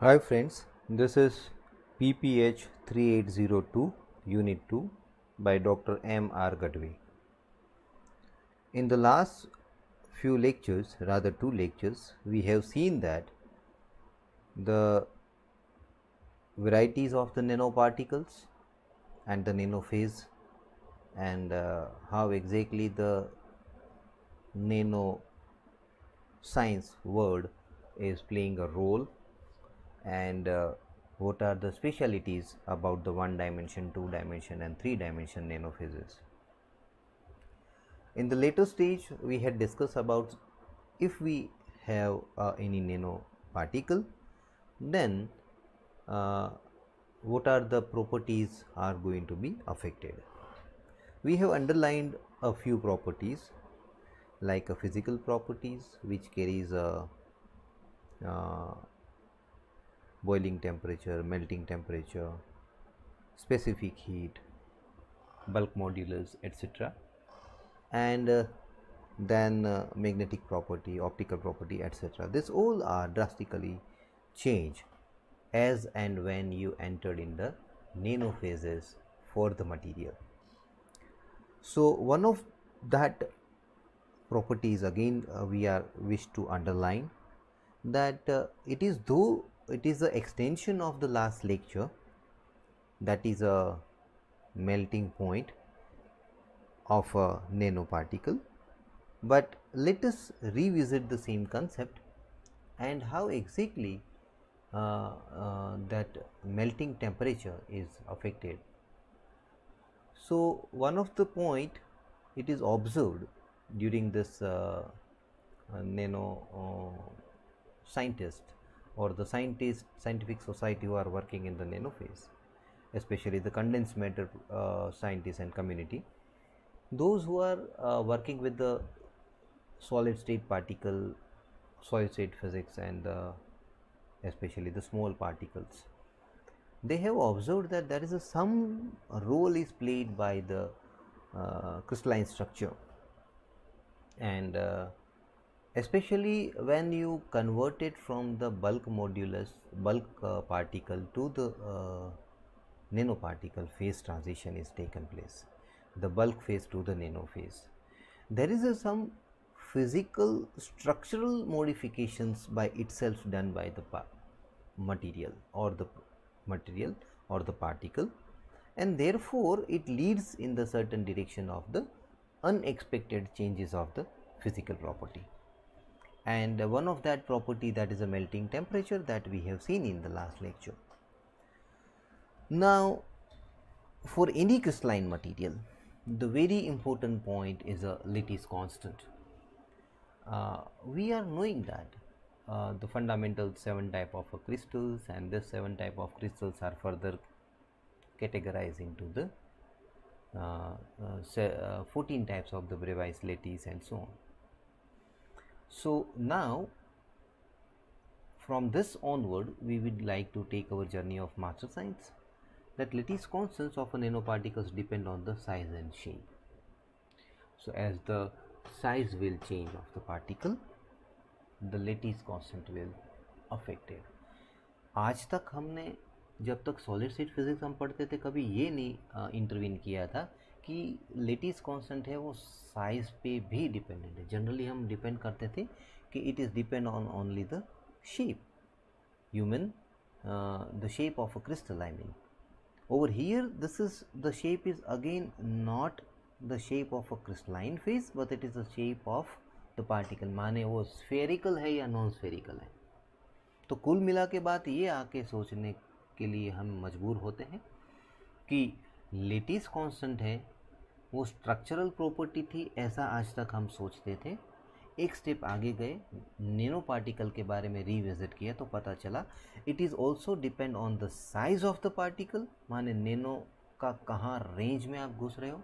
Hi friends, this is PPH 3802 Unit 2 by Dr. M. R. Gadhvi. In the last few lectures, rather two lectures, we have seen that the varieties of the nanoparticles and the nanophase and uh, how exactly the nano science word is playing a role and uh, what are the specialities about the one dimension, two dimension and three dimension nanophases. In the later stage we had discussed about if we have uh, any nanoparticle then uh, what are the properties are going to be affected. We have underlined a few properties like a physical properties which carries a uh, boiling temperature, melting temperature, specific heat, bulk modulus, etc. And uh, then uh, magnetic property, optical property, etc. This all are drastically changed as and when you entered in the nano phases for the material. So one of that properties again uh, we are wish to underline that uh, it is though it is the extension of the last lecture that is a melting point of a nanoparticle but let us revisit the same concept and how exactly uh, uh, that melting temperature is affected. So, one of the point it is observed during this uh, uh nano uh, scientist or the scientist scientific society who are working in the nano phase especially the condensed matter uh, scientists and community. Those who are uh, working with the solid state particle solid state physics and uh, especially the small particles they have observed that there is a some role is played by the uh, crystalline structure. And uh, especially when you convert it from the bulk modulus bulk uh, particle to the uh, nanoparticle phase transition is taken place the bulk phase to the nano phase. There is a some physical structural modifications by itself done by the material or the material or the particle and therefore it leads in the certain direction of the unexpected changes of the physical property and one of that property that is a melting temperature that we have seen in the last lecture. Now for any crystalline material the very important point is a lattice constant. Uh, we are knowing that uh, the fundamental seven type of crystals and this seven type of crystals are further categorized into the uh, uh, uh 14 types of the Bravais lattice and so on. So now from this onward we would like to take our journey of master science that lattice constants of a nanoparticles depend on the size and shape. So as the size will change of the particle the lattice constant will affected. आज तक हमने जब तक solid state physics हम पढ़ते थे कभी ये नहीं इंटरवीन किया था कि लेटिस कांस्टेंट है, वो साइज़ पे भी डिपेंडेंट है। जनरली हम डिपेंड करते थे कि it is depend on only the shape human the shape of a crystal I mean over here, this is, the shape is again not the shape of a crystalline phase, but it is the shape of the particle. माने वो spherical है या non spherical है। तो कुल मिला के बात ये आके सोचने के लिए हम मजबूर होते हैं कि लेटिस कांस्टेंट है वो स्ट्रक्चरल प्रॉपर्टी थी, ऐसा आज तक हम सोचते थे। एक स्टेप आगे गए नैनो पार्टिकल के बारे में रीविजिट किया तो पता चला it is also depend on the size of the particle माने नैनो का कहाँ रेंज में आप घुस रहे हो,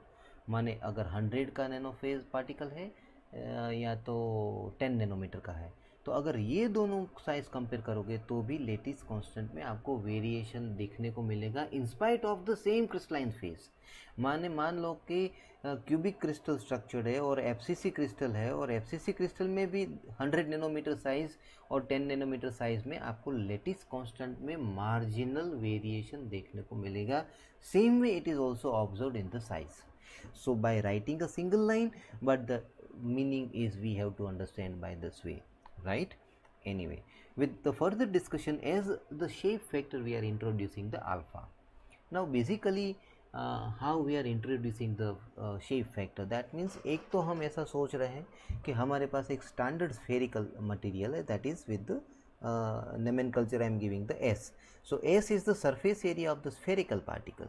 माने अगर हंड्रेड का नैनो फ़ेज़ पार्टिकल है या तो टेन नैनोमीटर का है। तो अगर ये दोनों साइज़ कंपेयर करोगे तो भी लेटेस्ट कांस्टेंट में आपको वेरिएशन देखने को मिलेगा in spite of the same crystalline face माने, मान लो कि क्यूबिक क्रिस्टल स्ट्रक्चर्ड है और एफसीसी क्रिस्टल है और एफसीसी क्रिस्टल में भी 100 नैनोमीटर साइज़ और 10 नैनोमीटर साइज़ में आपको लेटिस कांस्टेंट में मार्जिनल वेरिएशन देखने को मिलेगा. Same way it is also observe in the size so, by writing a single line, but the meaning is we have to understand by this way. Right anyway with the further discussion as the shape factor we are introducing the alpha now basically uh, how we are introducing the uh, shape factor that means एक तो हम ऐसा सोच रहे हैं कि हमारे पास एक स्टैंडर्ड स्फेरिकल मटेरियल है that is with the nomenclature I am giving the S. So S is the surface area of the spherical particle.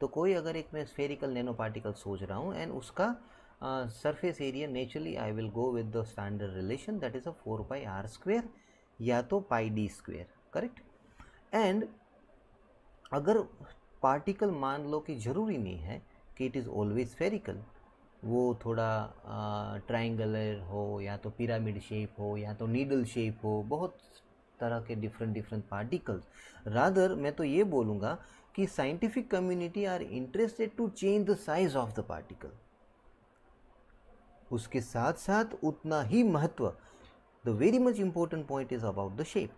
तो कोई अगर एक मैं स्फेरिकल नैनो पार्टिकल सोच रहा हूँ एंड उसका surface area naturally I will go with the standard relation that is a four pi R square या तो pi D square correct and अगर पार्टिकल मान लो कि ज़रूरी नहीं है, कि इट इज़ ऑलवेज स्फेरिकल वो थोड़ा ट्राइंगलर हो, या तो पिरामिड शेप हो, या तो नीडल शेप हो, बहुत तरह के डिफरेंट डिफरेंट पार्टिकल्स रादर मैं तो ये बोलूँगा कि scientific community are interested to change the size of the particle उसके साथ साथ उतना ही महत्व। The very much important point is about the shape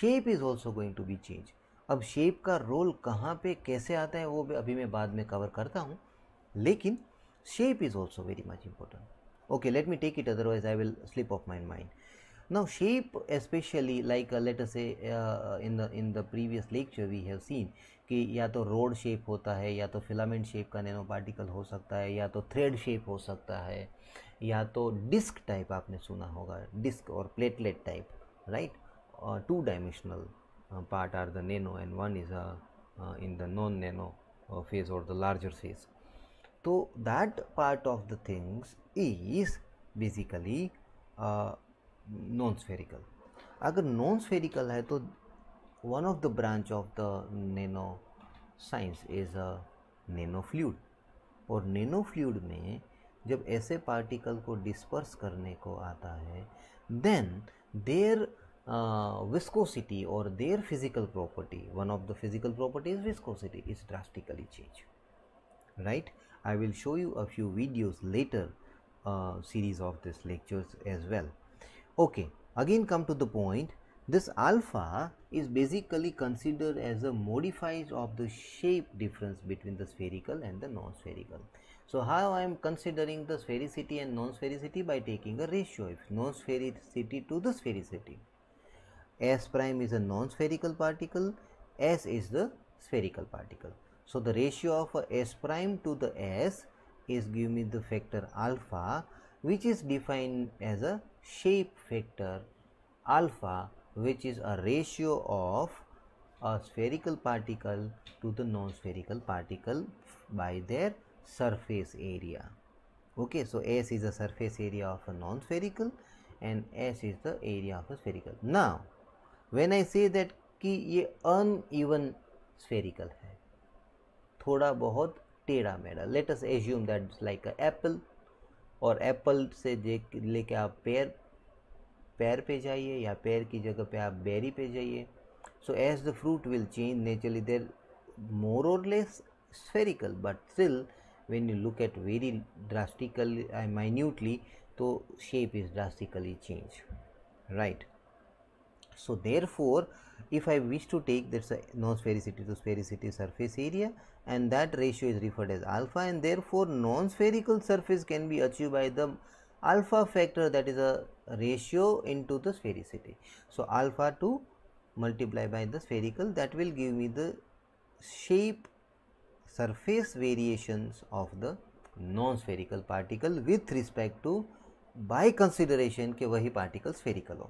shape is also going to be change अब शेप का रोल कहाँ पे कैसे आता है वो भी अभी मैं बाद में कवर करता हूँ। लेकिन shape is also very much important okay let me take it otherwise I will slip of my mind like uh, let us say uh, in the in the previous lecture we have seen कि या तो rod shape होता है, या तो filament shape का nano particle हो सकता है, या तो थ्रेड शेप हो सकता है, या तो डिस्क टाइप आपने सुना होगा डिस्क और platelet type right two dimensional part are the nano and one is a in the non nano phase और द लार्जर फ़ेज़ तो that part of the things is basically non spherical अगर non spherical है तो one of the branch of the nano science is a nano fluid और nano fluid में जब ऐसे particle को डिस्पर्स करने को आता है देन देयर विस्कोसिटी और their physical property one of the physical property is viscosity is drastically change right I will show you a few videos later series of this lectures as well. Okay, again come to the point. This alpha is basically considered as a modified of the shape difference between the spherical and the non-spherical. So how I am considering the sphericity and non-sphericity by taking a ratio if non-sphericity to the sphericity. S prime is a non-spherical particle, S is the spherical particle. So the ratio of S prime to the S is give me the factor alpha which is defined as a shape factor alpha which is a ratio of a spherical particle to the non-spherical particle by their surface area okay so s is the surface area of a non-spherical and s is the area of a spherical now when i say that कि ये uneven spherical है थोड़ा बहुत टेढ़ा मेढ़ा let us assume that like a apple और apple से लेके आप पेयर पैर पे जाइए या पैर की जगह पे आप बेरी पे जाइए so as the fruit will change naturally there more और less spherical but still when you look at very drastically uh, minutely so shape is drastically changed right so therefore if I wish to take that's a non-sphericity to sphericity surface area and that ratio is referred as alpha and therefore non-spherical surface can be achieved by the alpha factor that is a ratio into the sphericity. So, alpha 2 multiply by the spherical that will give me the shape surface variations of the non-spherical particle with respect to by consideration के वही particle spherical हो.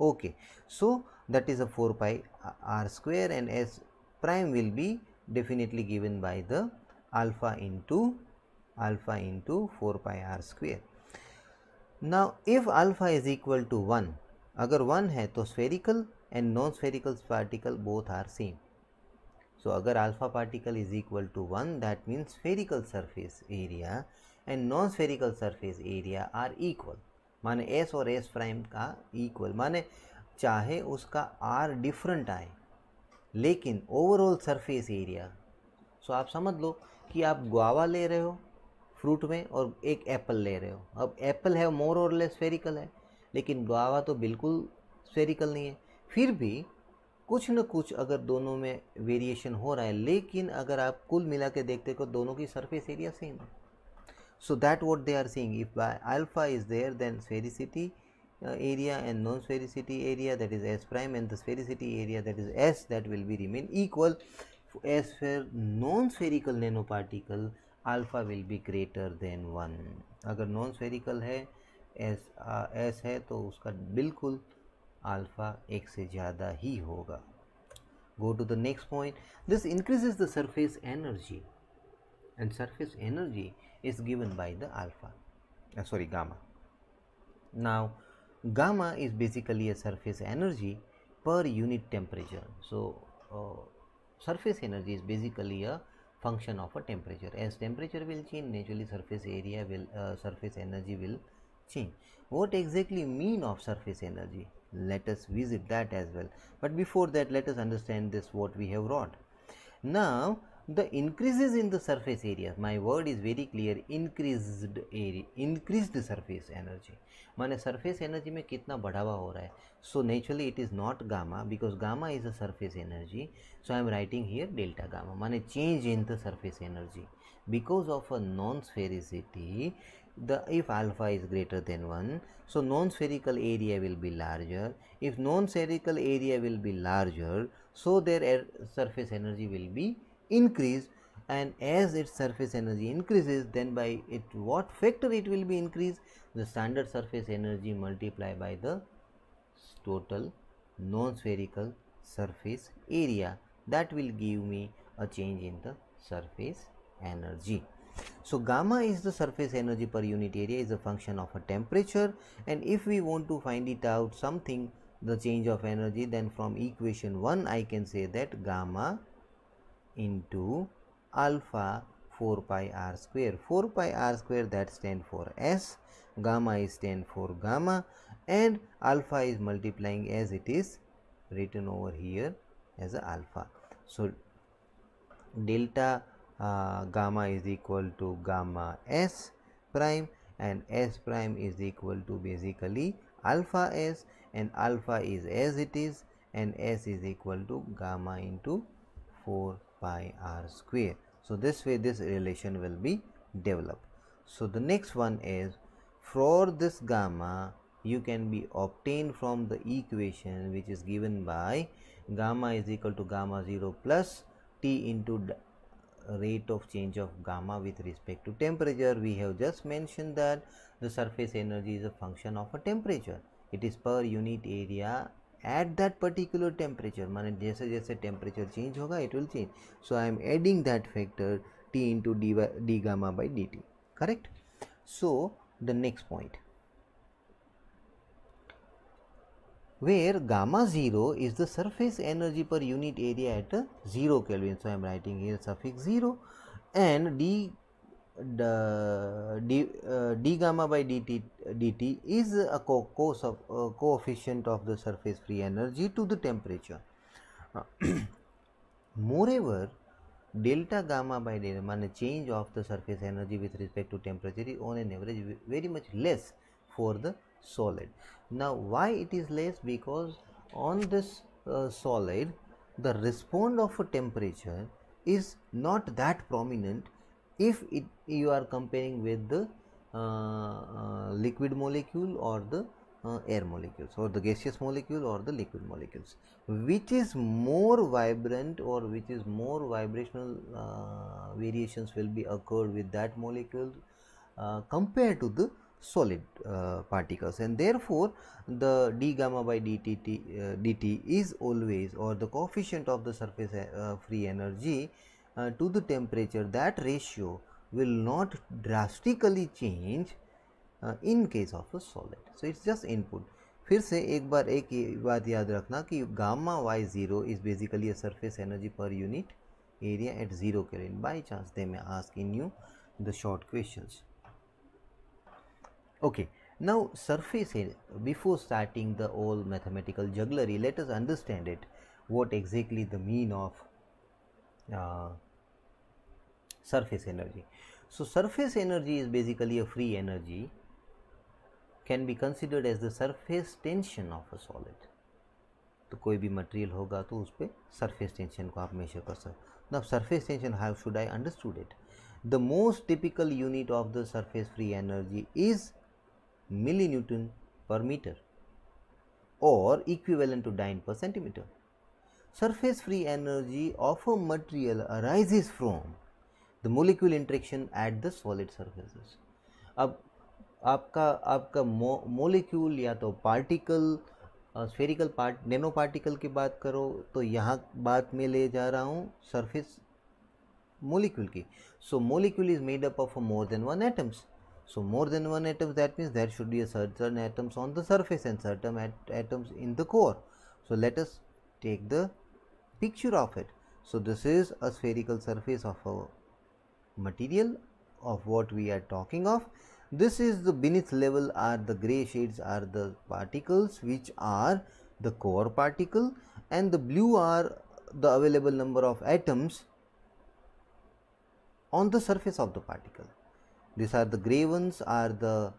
Okay, so that is a 4 pi r square and s prime will be definitely given by the alpha into alpha into 4 pi r square. Now if alpha is equal to one अगर one है तो spherical and non spherical particle both are same so अगर alpha particle is equal to one that means spherical surface area and non spherical surface area are equal माने S और S prime का equal माने चाहे उसका r different आए, लेकिन overall surface area so आप समझ लो कि आप गुआवा ले रहे हो फ्रूट में और एक एप्पल ले रहे हो। अब एप्पल है मोर और लेस फेरिकल है, लेकिन गुआवा तो बिल्कुल फेरिकल नहीं है। फिर भी कुछ न कुछ अगर दोनों में वेरिएशन हो रहा है, लेकिन अगर आप कुल मिला के देखते हो तो दोनों की सरफेस एरिया सेम है। So that what they are seeing if by alpha is there then sphericity area and non sphericity area that is S prime and the sphericity area that is S that will be remain equal as for non spherical nano particle alpha will be greater than one अगर non spherical है S S है तो उसका बिल्कुल alpha एक से ज़्यादा ही होगा। Go to the next point this increase the surface energy and surface energy is given by the alpha sorry gamma now gamma is basically a surface energy per unit temperature so surface energy is basically a function of a temperature. As temperature will change naturally surface area will uh, surface energy will change. What exactly mean of surface energy? Let us visit that as well. But before that let us understand this what we have wrought. Now the increases in the surface area my word is very clear increased area increased surface energy माने surface energy में कितना बढ़ावा हो रहा है so naturally it is not gamma because gamma is a surface energy so I am writing here delta gamma माने change in the surface energy because of a non-sphericity the if alpha is greater than 1 so non-spherical area will be larger if non-spherical area will be larger so their surface energy will be increased and as its surface energy increases then by it what factor it will be increased the standard surface energy multiplied by the total non-spherical surface area. That will give me a change in the surface energy. So gamma is the surface energy per unit area is a function of a temperature. And if we want to find it out something the change of energy then from equation 1 I can say that gamma into alpha 4 pi r square. 4 pi r square that stand for s gamma is stand for gamma and alpha is multiplying as it is written over here as a alpha. So delta uh, gamma is equal to gamma s prime and s prime is equal to basically alpha s and alpha is as it is and s is equal to gamma into 4 pi r square. So, this way this relation will be developed. So, the next one is for this gamma you can be obtained from the equation which is given by gamma is equal to gamma 0 plus t into rate of change of gamma with respect to temperature we have just mentioned that the surface energy is a function of a temperature it is per unit area at that particular temperature माने जैसे जैसे temperature change होगा it will change so I am adding that factor t into d, d gamma by dt correct so the next point where gamma 0 is the surface energy per unit area at 0 Kelvin. So, I am writing here suffix 0 and d, the, d, uh, d gamma by dt, dt is a co cos of, uh, coefficient of the surface free energy to the temperature. Uh, moreover, delta gamma by delta mean change of the surface energy with respect to temperature is on an average very much less for the solid. Now, why it is less? Because on this uh, solid, the response of a temperature is not that prominent if it you are comparing with the uh, uh, liquid molecule or the uh, air molecules or the gaseous molecule or the liquid molecules which is more vibrant or which is more vibrational uh, variations will be occurred with that molecule uh, compared to the solid uh, particles. And therefore the d gamma by dt, uh, dt is always or the coefficient of the surface free energy uh, to the temperature that ratio will not drastically change uh, in case of a solid so it's just input फिर से एक बार एक बात याद रखना कि gamma Y zero is basically a surface energy per unit area at 0 Kelvin by chance they may ask in you the short questions okay now surface area before starting the all mathematical jugglery let us understand it what exactly the mean of uh, surface energy so surface energy is basically a free energy can be considered as the surface tension of a solid तो कोई भी material होगा तो उस पर surface tension को आप major कर सकते हो। Now surface tension how should I understood it the most typical unit of the surface free energy is milli newton per meter और equivalent to dyne per centimeter surface free energy of a material arises from the molecule interaction at the solid surfaces अब आपका आपका molecule या तो particle spherical part nano particle की बात करो तो यहाँ बात में ले जा रहा हूँ सर्फेस मोलिक्यूल की। So molecule is made up of more than one atoms so more than one atoms that means there should be certain atoms on the surface and certain atoms in the core so let's take the picture of it so this is a spherical surface of a material of what we are talking of this is the beneath level are the gray shades are the particles which are the core particle and the blue are the available number of atoms on the surface of the particle. These are the gray ones are the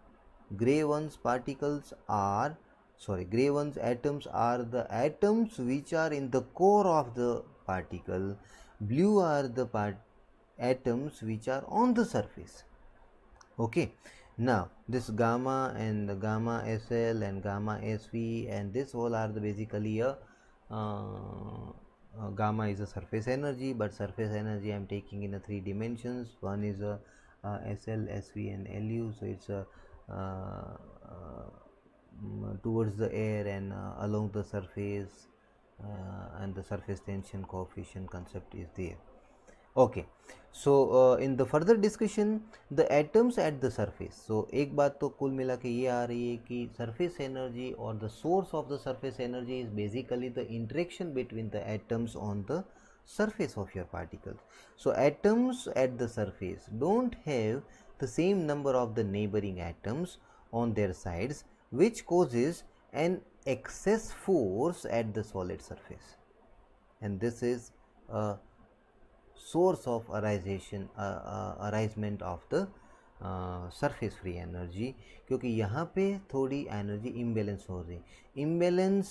gray ones particles are sorry gray ones atoms are the atoms which are in the core of the particle blue are the part atoms which are on the surface. Okay. Now this gamma and the gamma SL and gamma SV and this all are the basically a uh, uh, gamma is a surface energy but surface energy I am taking in a three dimensions. One is a uh, SL SV and LV so it's a uh, uh, towards the air and uh, along the surface and the surface tension coefficient concept is there okay so uh, in the further discussion the atoms at the surface so एक बात तो कुल मिला के ये आ रही है कि surface energy or the source of the surface energy is basically the interaction between the atoms on the surface of your particles so atoms at the surface don't have the same number of the neighboring atoms on their sides which causes an excess force at the solid surface and this is a source of arisation uh, uh, arisement of the surface free energy क्योंकि यहाँ पे थोड़ी energy imbalance हो रही है। Imbalance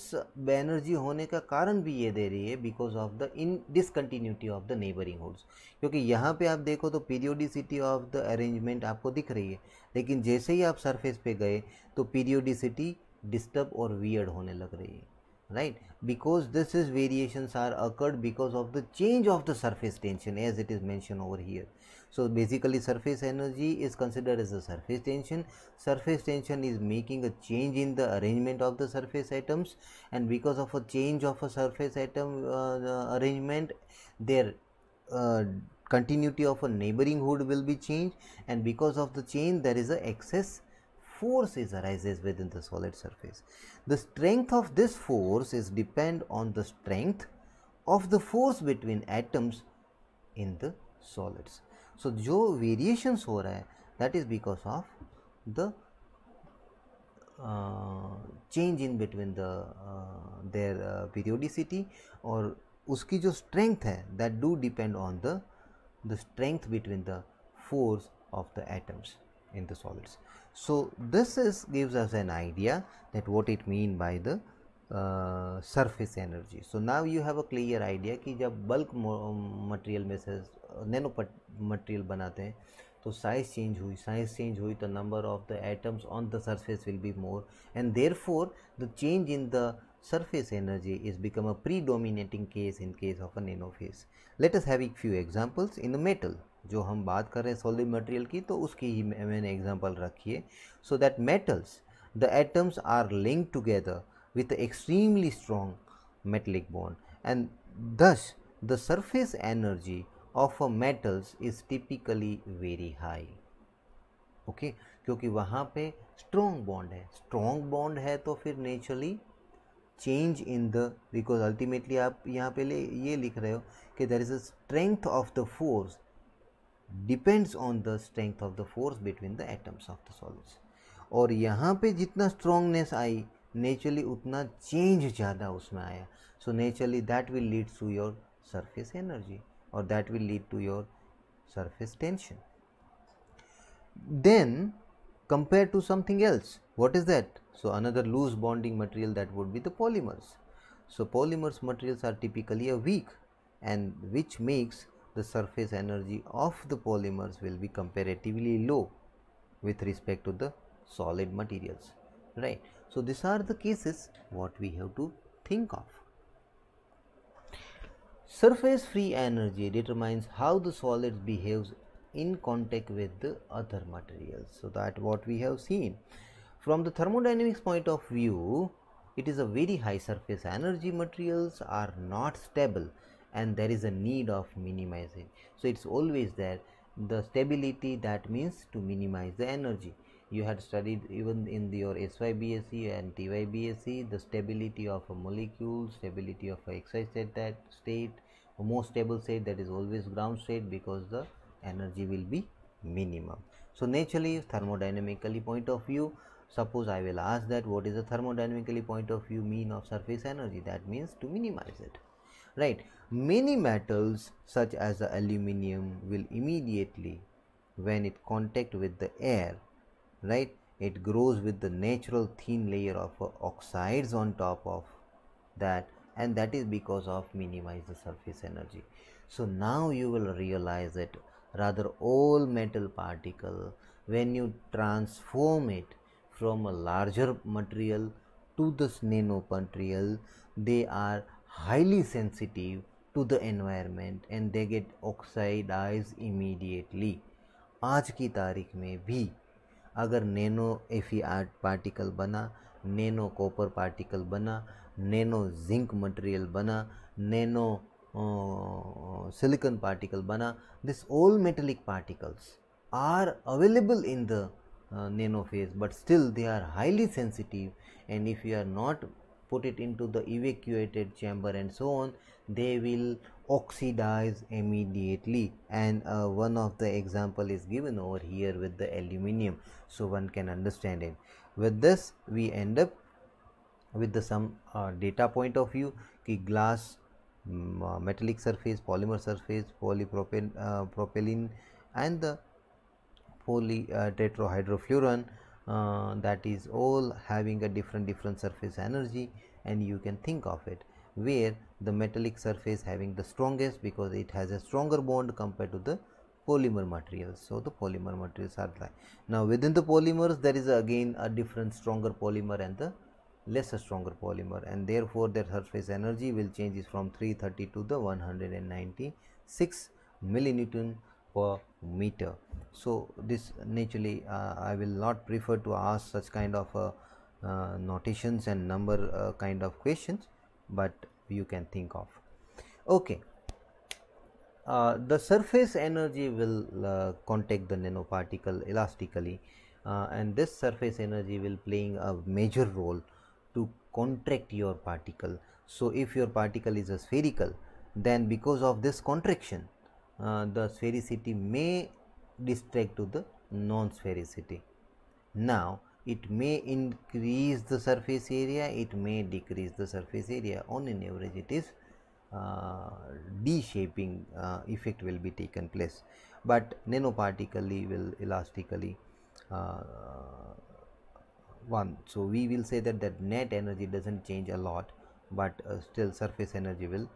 energy होने का कारण भी ये दे रही है because of the in discontinuity of the neighbourhoods क्योंकि यहाँ पे आप देखो तो पीरियोडिसिटी ऑफ़ द अरेंजमेंट आपको दिख रही है लेकिन जैसे ही आप सरफेस पे गए तो पीरियोडिसिटी डिस्टर्ब और वियर्ड होने लग रही है। Right? Because this is variations are occurred because of the change of the surface tension as it is mentioned over here. So basically surface energy is considered as a surface tension. Surface tension is making a change in the arrangement of the surface atoms and because of a change of a surface atom uh, arrangement their uh, continuity of a neighboring hood will be changed and because of the change there is a excess force is arises within the solid surface. The strength of this force is depend on the strength of the force between atoms in the solids. So, जो variations हो रहा है that is because of the uh, change in between the uh, their uh, periodicity और उसकी जो strength है that do depend on the the strength between the force of the atoms in the solids. So, this is gives us an idea that what it mean by the uh, surface energy. So, now you have a clear idea कि जब bulk material में से nano material बनाते हैं तो size change हुई size change हुई तो number of the atoms on the surface will be more and therefore the change in the surface energy is become a predominating case in case of a nano phase. Let us have a few examples in the metal. जो हम बात कर रहे हैं solid material की तो उसकी ही मैंने एग्जांपल रखी है। So that metals the atoms are link together with extremely strong metallic bond and thus the surface energy of metals is typically very high okay क्योंकि वहाँ पे स्ट्रॉन्ग बॉन्ड है। स्ट्रॉन्ग बॉन्ड है तो फिर naturally change in the because ultimately आप यहाँ पे ले, ये लिख रहे हो कि there is a strength of the force depends on the strength of the force between the atoms of the solids और यहाँ पे जितना स्ट्रॉन्गनेस आई नेचुरली उतना चेंज ज़्यादा उसमें आया so naturally that will lead to your surface energy और that will lead to your surface tension then compared to something else what is that so another loose bonding material that would be the polymers so polymers materials are typically a weak and which makes the surface energy of the polymers will be comparatively low with respect to the solid materials right? So these are the cases what we have to think of. Surface free energy determines how the solid behaves in contact with the other materials. So that what we have seen. From the thermodynamics point of view it is a very high surface energy materials are not stable and there is a need of minimizing. So it's always there. The stability that means to minimize the energy. You had studied even in your SYBSc and TYBSc the stability of a molecule, stability of a excited state, a more stable state that is always ground state because the energy will be minimum. So naturally thermodynamically point of view suppose I will ask that what is the thermodynamically point of view mean of surface energy? That means to minimize it right. Many metals such as the aluminum will immediately when it contact with the air right it grows with the natural thin layer of uh, oxides on top of that and that is because of minimize the surface energy. So now you will realize that rather all metal particle when you transform it from a larger material to this nano material they are highly sensitive to the environment and they get oxidized immediately. आज की तारीख में भी अगर nano F E आर्ट particle बना nano copper particle बना nano zinc material बना नैनो सिलिकॉन पार्टिकल बना this all metallic particles are available in the nano phase but still they are highly sensitive and if you are not put it into the evacuated chamber and so on they will oxidize immediately. And uh, one of the example is given over here with the aluminum so one can understand it. With this we end up with the some uh, data point of view ki glass um, uh, metallic surface polymer surface polypropylene uh, propylene and the poly uh, uh, that is all having a different different surface energy and you can think of it where the metallic surface having the strongest because it has a stronger bond compared to the polymer materials. So, the polymer materials are like now within the polymers there is again a different stronger polymer and the lesser stronger polymer and therefore their surface energy will change is from 330 to the 196 millinewton per meter. So, this naturally uh, I will not prefer to ask such kind of uh, uh, notations and number uh, kind of questions but you can think of. Okay. Uh, the surface energy will contact the nanoparticle elastically and this surface energy will playing a major role to contract your particle. So if your particle is a spherical then because of this contraction uh, the sphericity may distract to the non-sphericity now it may increase the surface area it may decrease the surface area. On an average it is uh, d-shaping uh, effect will be taken place. But nanoparticle will elastically uh, one. So we will say that that net energy doesn't change a lot but uh, still surface energy will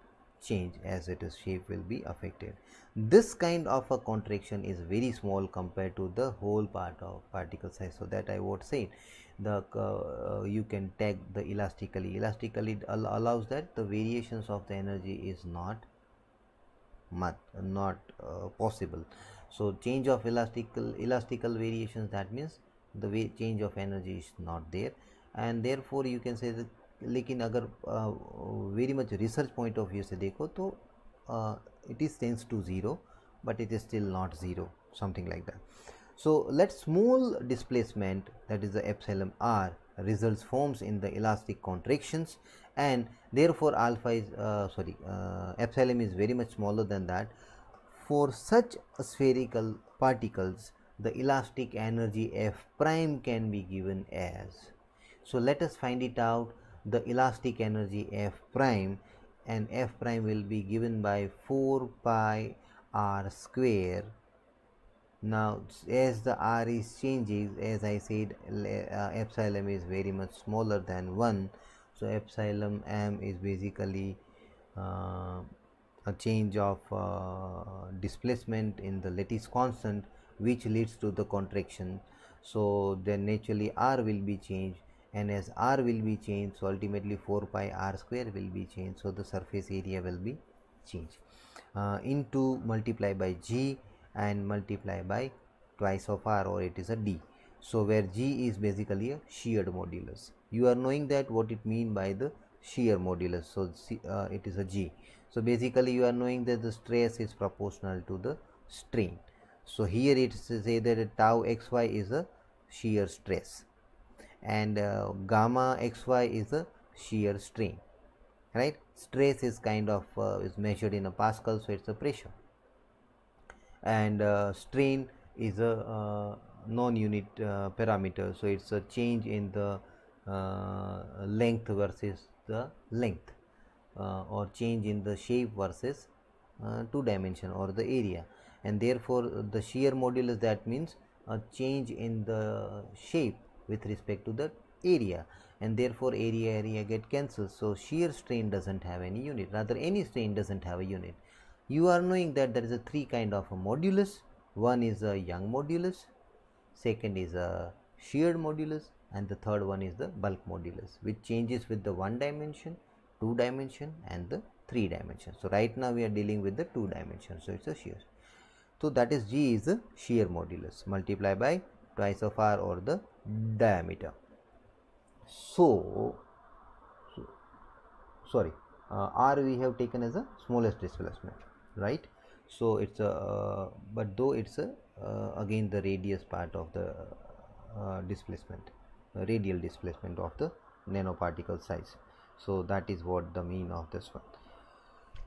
change as it is shape will be affected. This kind of a contraction is very small compared to the whole part of particle size. So that i would say the uh, you can tag the elastically. Elastically al allows that the variations of the energy is not much not uh, possible. So change of elastical elastical variations that means the way change of energy is not there. And therefore you can say that लेकिन अगर very much research point of view से देखो तो it is tends to 0 but it is still not 0 something like that so let small displacement that is the epsilon r results forms in the elastic contractions and therefore alpha is uh, sorry uh, epsilon is very much smaller than that for such spherical particles the elastic energy f prime can be given as so let us find it out the elastic energy f prime and f prime will be given by 4 pi r square. Now as the r is changing as i said uh, epsilon is very much smaller than 1 so epsilon m is basically uh, a change of uh, displacement in the lattice constant which leads to the contraction. So then naturally r will be changed and as r will be changed so ultimately 4 pi r square will be changed so the surface area will be changed. Uh, into multiply by g and multiply by twice of r or it is a d. So where g is basically a shear modulus. You are knowing that what it mean by the shear modulus so uh, it is a g. So basically you are knowing that the stress is proportional to the strain. So here it say that tau xy is a shear stress and uh, gamma xy is a shear strain right? Stress is kind of uh, is measured in a pascal so it's a pressure. And uh, strain is a uh, non-unit uh, parameter so it's a change in the uh, length versus the length or change in the shape versus two dimension or the area. And therefore the shear modulus that means a change in the shape with respect to the area. And therefore area area get cancelled. So shear strain doesn't have any unit. Rather any strain doesn't have a unit. You are knowing that there is a three kind of a modulus. One is a young modulus. Second is a shear modulus. And the third one is the bulk modulus which changes with the one dimension two dimension and the three dimension. So right now we are dealing with the two dimension. So it's a shear. So that is g is the shear modulus. Multiply by twice of r or the diameter. So, so sorry uh, r we have taken as a smallest displacement right? So it's a uh, but though it's a uh, again the radius part of the uh, displacement radial displacement of the nanoparticle size. So that is what the mean of this one.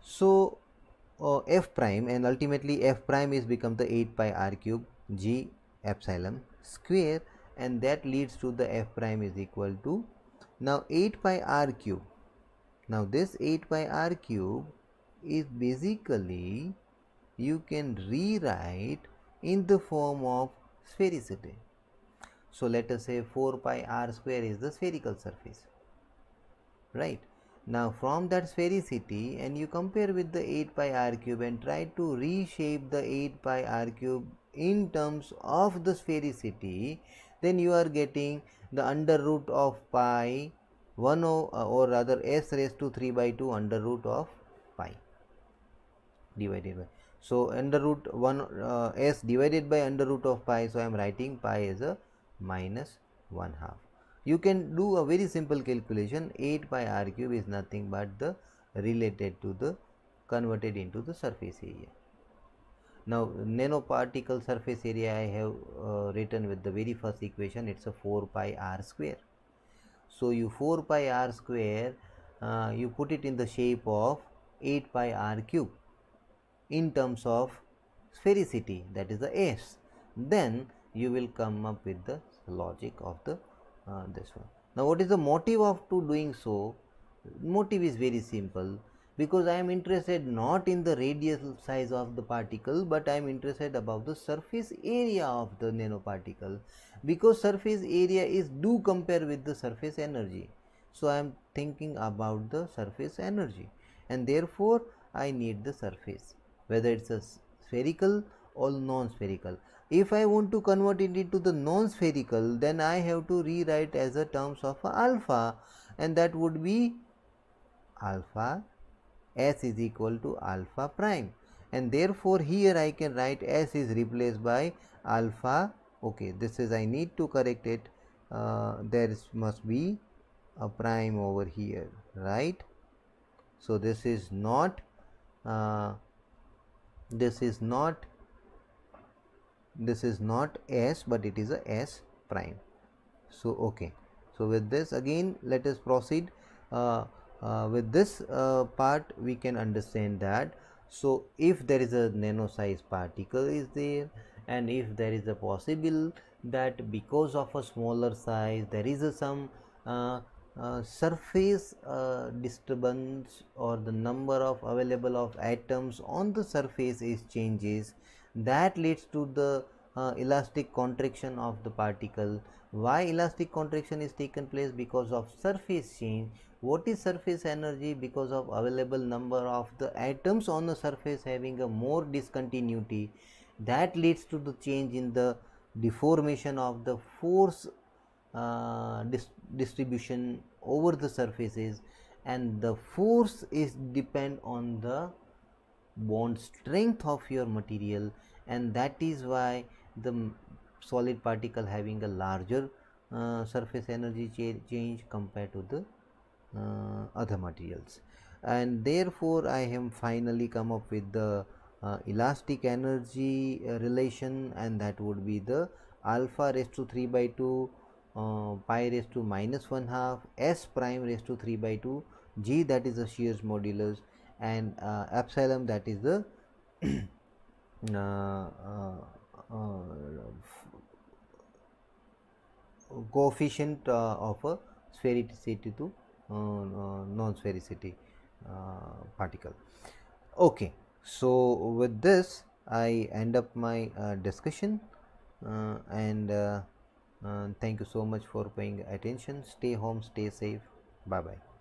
So uh, f prime and ultimately f prime is become the 8 pi r cube g epsilon square and that leads to the f prime is equal to now 8 pi r cube now this 8 pi r cube is basically you can rewrite in the form of sphericity. So let us say 4 pi r square is the spherical surface, right? Now from that sphericity and you compare with the 8 pi r cube and try to reshape the 8 pi r cube in terms of the sphericity, then you are getting the under root of pi 1 or, or rather s raised to 3 by 2 under root of pi divided by so under root 1 uh, s divided by under root of pi so i am writing pi as a minus 1 half. You can do a very simple calculation. 8 pi r cube is nothing but the related to the converted into the surface area now nanoparticle surface area i have uh, written with the very first equation. It's a 4 pi r square. So you 4 pi r square uh, you put it in the shape of 8 pi r cube in terms of sphericity that is the s then you will come up with the logic of the uh, this one. Now what is the motive of to doing so? Motive is very simple because I am interested not in the radial size of the particle but I am interested about the surface area of the nanoparticle. Because surface area is do compare with the surface energy. So I am thinking about the surface energy. And therefore I need the surface. Whether it's a spherical or non-spherical. If I want to convert it into the non-spherical then I have to rewrite as a terms of alpha. And that would be alpha s is equal to alpha prime. And therefore here I can write s is replaced by alpha. Okay this is I need to correct it. Uh, there is, must be a prime over here right? So this is not uh, this is not this is not s but it is a s prime. So okay. So with this again let us proceed. Uh, uh, with this uh, part we can understand that. So if there is a nano size particle is there and if there is a possible that because of a smaller size there is a some uh, uh, surface uh, disturbance or the number of available of atoms on the surface is changes that leads to the uh, elastic contraction of the particle. Why elastic contraction is taken place? Because of surface change what is surface energy? Because of available number of the atoms on the surface having a more discontinuity. That leads to the change in the deformation of the force uh, dis distribution over the surfaces. And the force is depend on the bond strength of your material. And that is why the solid particle having a larger uh, surface energy cha change compared to the other materials. And therefore I have finally come up with the uh, elastic energy uh, relation and that would be the alpha raised to 3 by 2 uh, pi raised to minus 1 half s prime raised to 3 by 2 g that is the shear modulus and uh, epsilon that is the coefficient of a sphericity to non-sphericity particle. Okay so with this i end up my uh, discussion uh, and uh, thank you so much for paying attention. Stay home stay safe. Bye bye